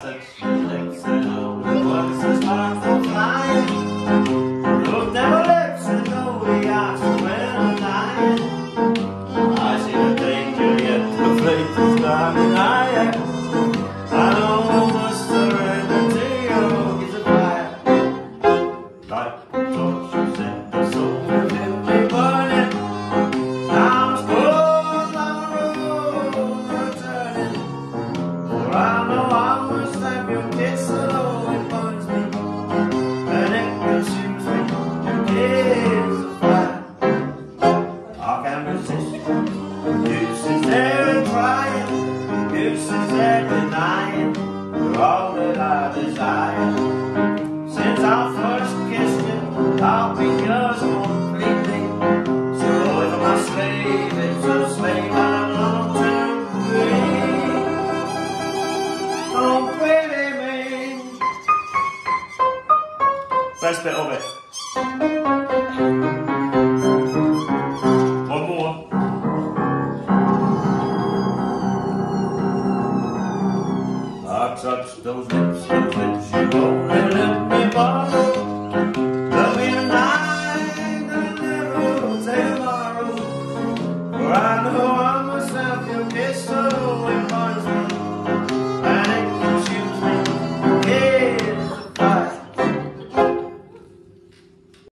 six, six, six. So if I'm a slave, it's a slave I'm not to I'm baby me. Oh, Best bit of it. touch those lips, those lips you won't Christmas.